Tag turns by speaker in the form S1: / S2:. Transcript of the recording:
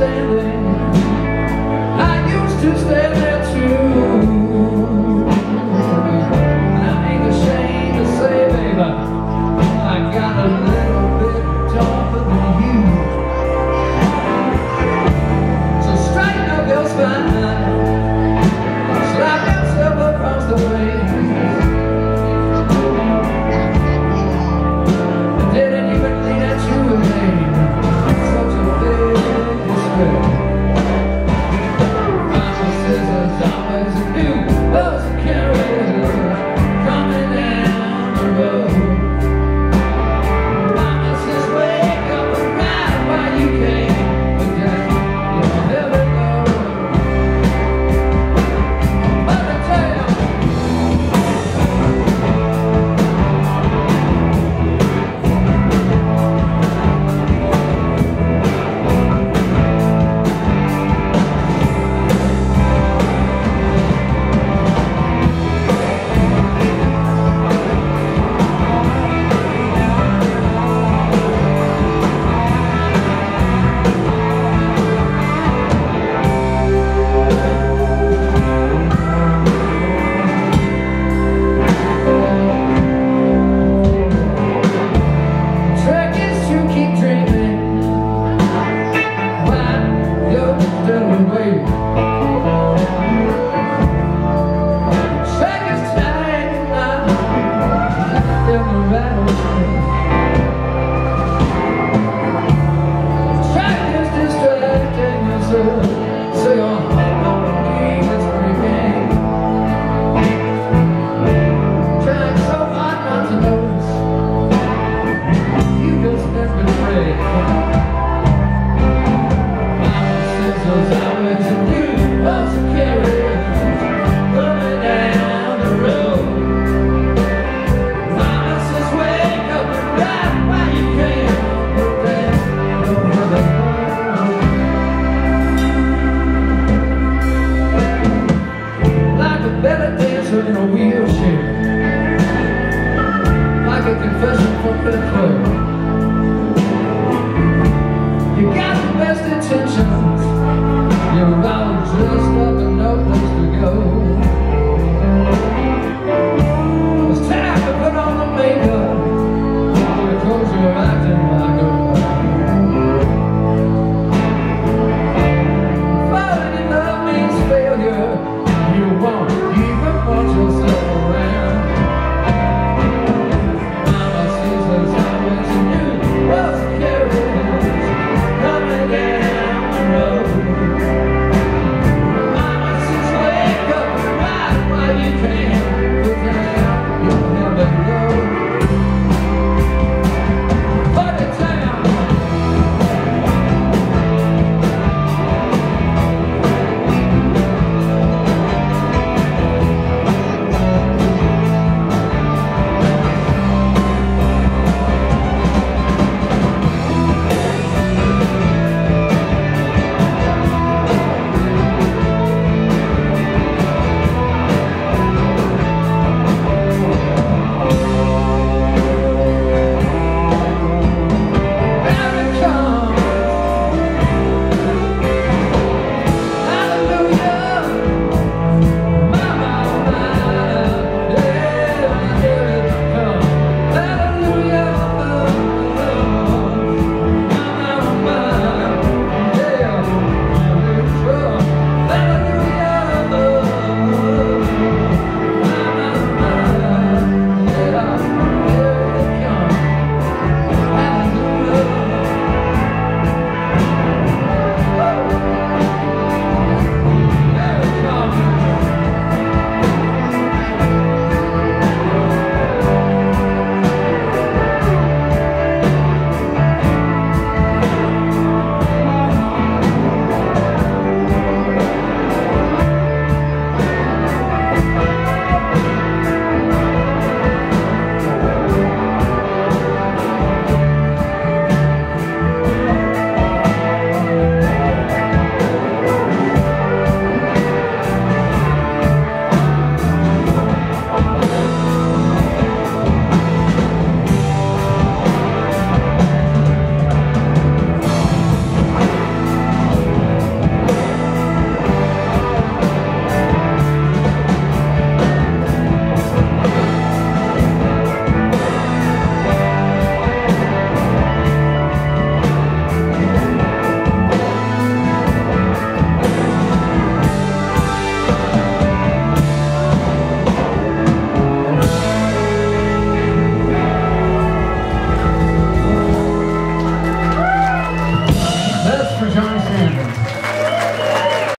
S1: understand it. and